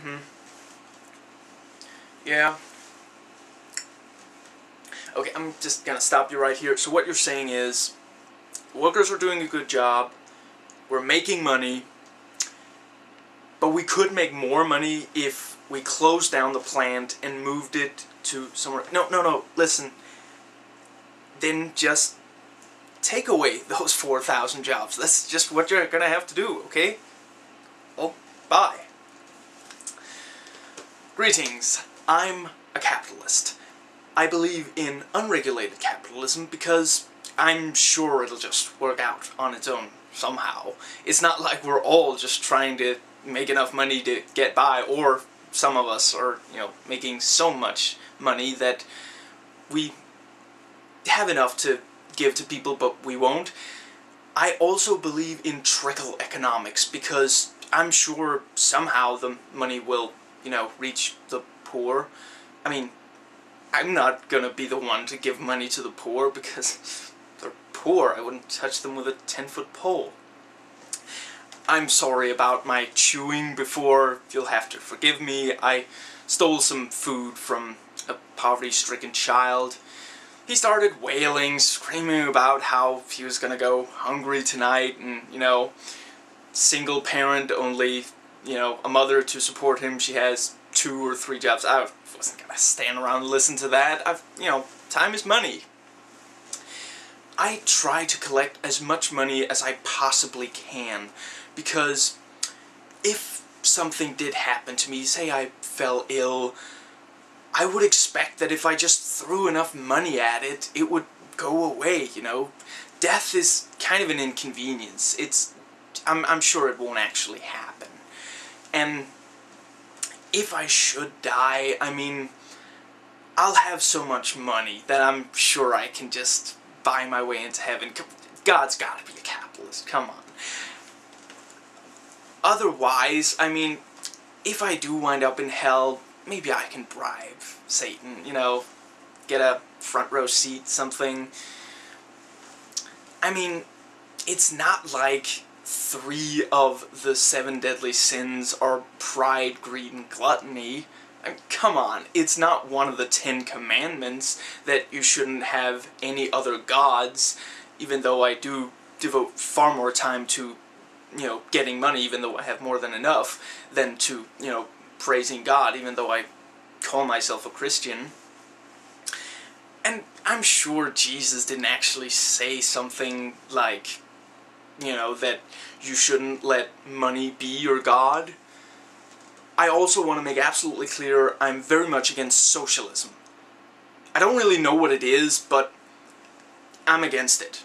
Mm-hmm. Yeah. Okay, I'm just gonna stop you right here. So what you're saying is, workers are doing a good job, we're making money, but we could make more money if we closed down the plant and moved it to somewhere. No, no, no, listen. Then just take away those 4,000 jobs. That's just what you're gonna have to do, okay? Well, bye. Greetings. I'm a capitalist. I believe in unregulated capitalism because I'm sure it'll just work out on its own somehow. It's not like we're all just trying to make enough money to get by, or some of us are, you know, making so much money that we have enough to give to people, but we won't. I also believe in trickle economics because I'm sure somehow the money will, you know, reach the poor. I mean, I'm not gonna be the one to give money to the poor because they're poor. I wouldn't touch them with a 10 foot pole. I'm sorry about my chewing before. You'll have to forgive me. I stole some food from a poverty-stricken child. He started wailing, screaming about how he was gonna go hungry tonight and, you know, single parent, only, you know, a mother to support him. She has two or three jobs. I wasn't gonna stand around and listen to that. I've, you know, time is money. I try to collect as much money as I possibly can because if something did happen to me, say I fell ill, I would expect that if I just threw enough money at it, it would go away, you know? Death is kind of an inconvenience. It's, I'm, I'm sure it won't actually happen. And if I should die, I mean, I'll have so much money that I'm sure I can just buy my way into heaven. God's gotta be a capitalist, come on. Otherwise, I mean, if I do wind up in hell, maybe I can bribe Satan, you know, get a front row seat, something. I mean, it's not like three of the seven deadly sins are pride, greed, and gluttony. Come on, it's not one of the Ten Commandments that you shouldn't have any other gods, even though I do devote far more time to, you know, getting money, even though I have more than enough, than to, you know, praising God, even though I call myself a Christian. And I'm sure Jesus didn't actually say something like, you know, that you shouldn't let money be your God. I also want to make absolutely clear I'm very much against socialism. I don't really know what it is, but I'm against it.